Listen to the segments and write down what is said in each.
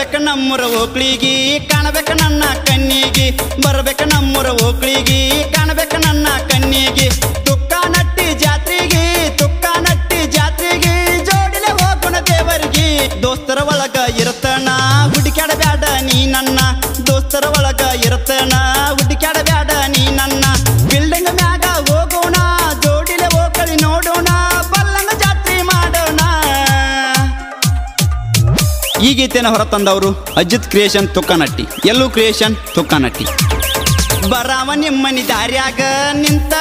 ಬರಬೇಕ ನಮ್ಮೂರ ಓಕ್ಳಿಗಿ ಕಾಣಬೇಕ ನನ್ನ ಕಣ್ಣಿಗಿ. ಬರಬೇಕ ನಮ್ಮೂರ ಓಕ್ಳಿಗಿ ಕಾಣಬೇಕ ನನ್ನ ಕಣ್ಣಿಗಿ. ತುಕ್ಕ ನಟ್ಟಿ ಜಾತ್ರೆಗೆ, ತುಕ್ಕ ನಟ್ಟಿ ಜಾತ್ರೆಗೆ. ಜೋಡಿಲೆ ಹೋಗೋಣ ದೇವರಿಗೆ. ದೋಸ್ತರ ಒಳಗ ಇರತನ ಹುಡುಕ್ಯಾಡ ಬ್ಯಾಡ ನೀ ನನ್ನ ದೋಸ್ತರ ಒಳಗ ಈ ಗೀತೆನ ಹೊರತಂದವರು ಅಜಿತ್ ಕ್ರಿಯೇಷನ್ ತುಕ್ಕನಟ್ಟಿ ಎಲ್ಲೂ ಕ್ರಿಯೇಷನ್ ತುಕ್ಕನಟ್ಟಿ ಬರಾವ ನಿಮ್ಮನಿ ದಾರ್ಯಾಗ ನಿಂತ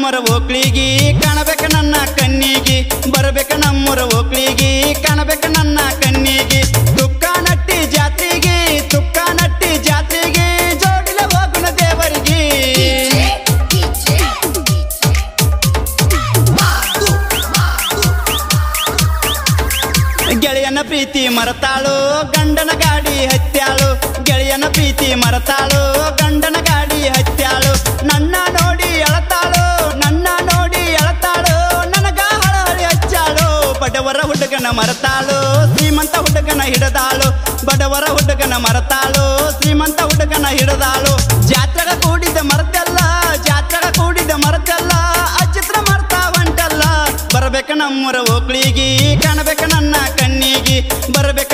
ನಮ್ಮರ ಓಕ್ಳಿಗಿ ಕಾಣಬೇಕ ನನ್ನ ಕಣ್ಣಿಗಿ. ಬರಬೇಕ ನಮ್ಮರ ಓಕ್ಳಿಗಿ ಕಾಣಬೇಕ ನನ್ನ ಕಣ್ಣಿಗಿ. ತುಕ್ಕ ನಟ್ಟಿ ಜಾತ್ರೆಗೆ, ತುಕ್ಕ ನಟ್ಟಿ ಜಾತ್ರೆಗೆ, ಜೋಡಿಲ ಹೋಗುಣ ದೇವರಿಗೆ. ಗೆಳೆಯನ ಪ್ರೀತಿ ಮರತಾಳು, ಗಂಡನ ಗಾಡಿ ಹತ್ಯಾಳು ಗೆಳೆಯನ ಪ್ರೀತಿ ಮರತಾಳು ಬಡವರ ಹುಡುಗನ ಮರತಾಳು, ಶ್ರೀಮಂತ ಹುಡುಗನ ಹಿಡದಾಳು, ಬಡವರ ಹುಡುಗನ ಮರತಾಳು, ಶ್ರೀಮಂತ ಹುಡುಗನ ಹಿಡದಾಳು. ಜಾತ್ರೆಗ ಕೂಡಿದ ಮರತಲ್ಲ, ಜಾತ್ರೆಗ ಕೂಡಿದ ಮರತೆಲ್ಲ ಚಿತ್ರ ಮರ್ತಾ ಹೊಂಟಲ್ಲ. ಬರಬೇಕ ನಮ್ಮೂರ ಓಕ್ಳಿಗಿ ಕಾಣಬೇಕ ನನ್ನ ಕಣ್ಣಿಗಿ, ಬರಬೇಕ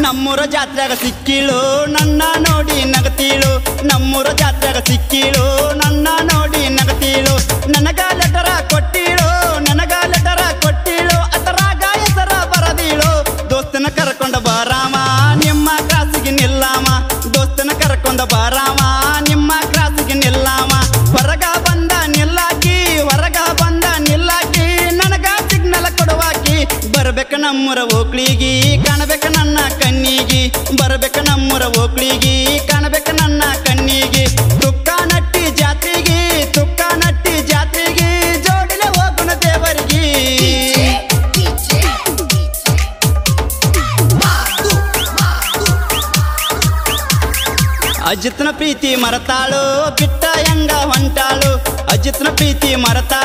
ನಮ್ಮೂರ ಜಾತ್ರೆಗ ಸಿಕ್ಕಿಳು, ನನ್ನ ನೋಡಿ ನಗತೀಳು. ನಮ್ಮೂರ ಜಾತ್ರೆಗ ಸಿಕ್ಕಿಳು, ನನ್ನ ನೋಡಿ ನಗತೀಳು. ನನಗ ಲೆಟರ ಕೊಟ್ಟಿಳು ನನಗ ಲೆಟರ ಕೊಟ್ಟಿಳು. ಅದರಾಗ ಹೆಸರ ಬರದೀಳು. ದೋಸ್ತನ ಕರ್ಕೊಂಡ ಬಾರಾಮ, ನಿಮ್ಮ ಕಾಸಿಗೆ ನಿಲ್ಲಾಮ. ದೋಸ್ತನ ಕರ್ಕೊಂಡ ಬಾರಾಮ. ಬರ್ಬೇಕ ನಮ್ಮೂರ ಓಕ್ಳಿಗಿ ಕಾಣಬೇಕ ನನ್ನ ಕಣ್ಣಿಗಿ. ಬರ್ಬೇಕ ನಮ್ಮೂರ ಓಕ್ಳಿಗಿ ಕಾಣಬೇಕ ನನ್ನ ಕಣ್ಣಿಗಿ. ತುಕ್ಕ ನಟ್ಟಿ ಜಾತ್ರೆಗೆ, ತುಕ್ಕ ನಟ್ಟಿ ಜಾತ್ರೆಗೆ ಜೋಡಿಲೆ ಹೋಗುಣ ದೇವರಿಗೆ. ಅಜಿತ್ನ ಪ್ರೀತಿ ಮರತಾಳು, ಬಿಟ್ಟ ಹೆಂಗ ಹೊಂಟಾಳು. ಅಜಿತ್ನ ಪ್ರೀತಿ ಮರತಾಳು.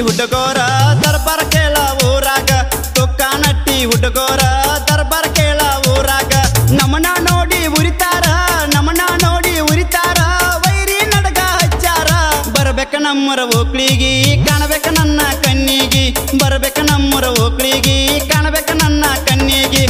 ಹುಡುಗೋರ ದರ್ಬಾರ್ ಕೇಳ ಊರಾಗ, ತುಕ್ಕ ನಟ್ಟಿ ಹುಡುಗೋರ ದರ್ಬಾರ್ ಕೇಳ ಊರಾಗ. ನಮನ ನೋಡಿ ಉರಿತಾರ, ನಮನ ನೋಡಿ ಉರಿತಾರ, ವೈರಿ ನಡಗ ಹಚ್ಚಾರ. ಬರ್ಬೇಕ ನಮ್ಮರ ಓಕ್ಳಿಗಿ, ಕಾಣಬೇಕ ನನ್ನ ಕಣ್ಣಿಗಿ. ಬರ್ಬೇಕ ನಮ್ಮರ ಓಕ್ಳಿಗಿ, ಕಾಣಬೇಕ ನನ್ನ ಕಣ್ಣಿಗಿ.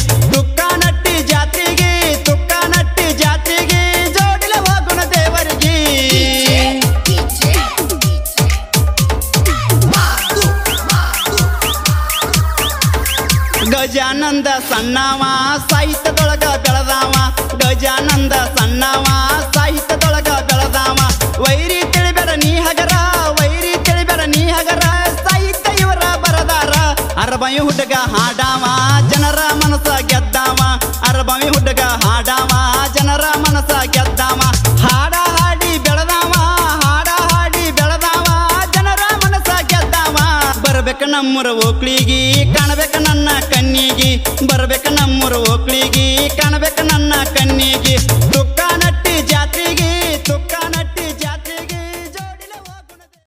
ಗಜಾನಂದ ಸಣ್ಣವ, ಸಾಹಿತ್ಯದೊಳಗ ಬೆಳೆದಾವ. ಗಜಾನಂದ ಸಣ್ಣವ, ಸಾಹಿತ್ಯದೊಳಗ ಬೆಳೆದಾವ. ವೈರಿ ತಿಳಿಬೇಡ ನೀ ಹಗರ, ವೈರಿ ತಿಳಿಬೇಡ ನೀ ಹಗರ. ಸಾಹಿತ್ಯ ಇವರ ಬರದಾರ. ಅರಬಾಯಿ ಹುಡುಗ ಹಾಡಾವ, ಜನರ ಮನಸ ಗೆದ್ದಾವ. ಅರಬಾಯಿ ಹುಡುಗ ನಮ್ಮೂರ ಓಕ್ಳಿಗಿ ಕಾಣಬೇಕ ನನ್ನ ಕಣ್ಣಿಗಿ. ಬರಬೇಕ ನಮ್ಮೂರ ಓಕ್ಳಿಗಿ ಕಾಣಬೇಕ ನನ್ನ ಕಣ್ಣಿಗಿ. ದುಃಖ